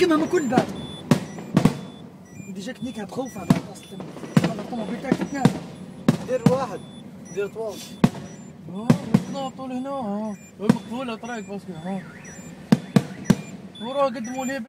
نحكمها من كل باب ديجا كنيكها بخوفها بعد أصلا هذا الطوموبيل تاعك تتنازل دير واحد دير طوال. آه نطلع طول هنا. آه مقفولة طريق بس. ها وراه قدموا لي.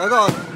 哪个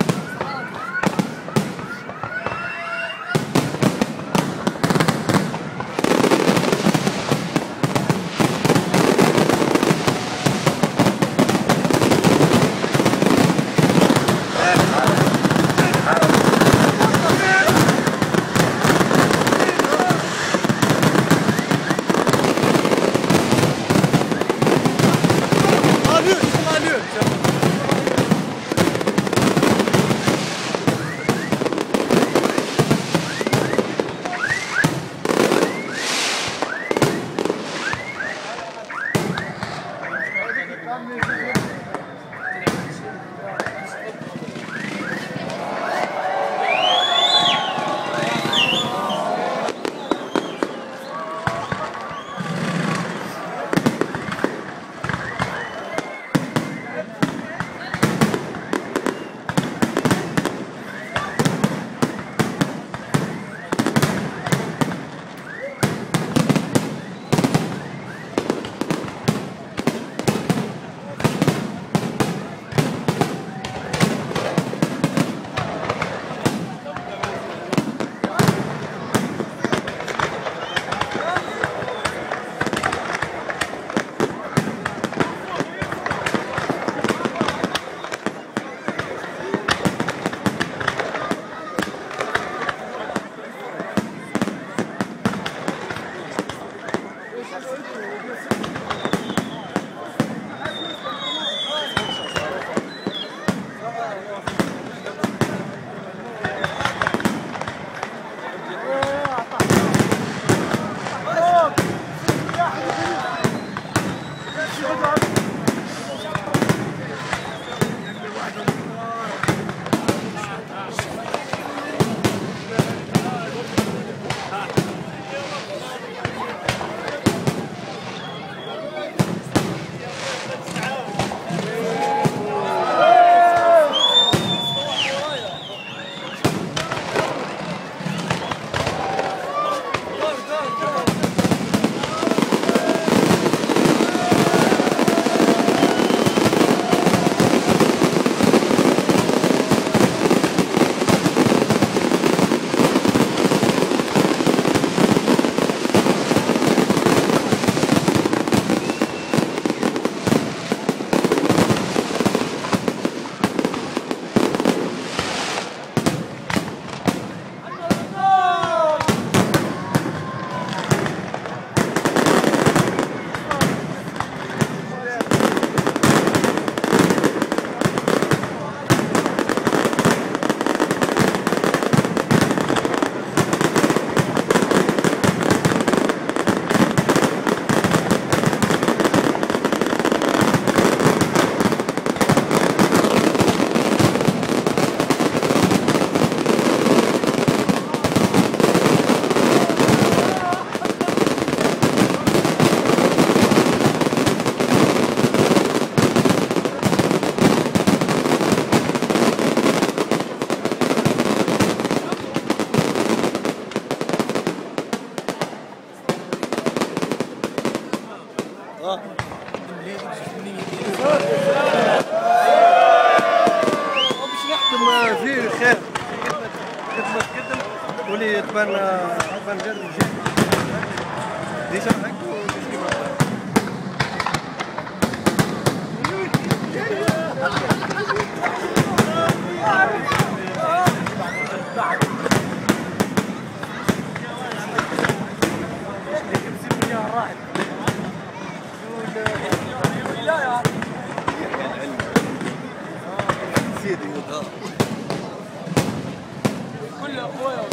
كل اخويا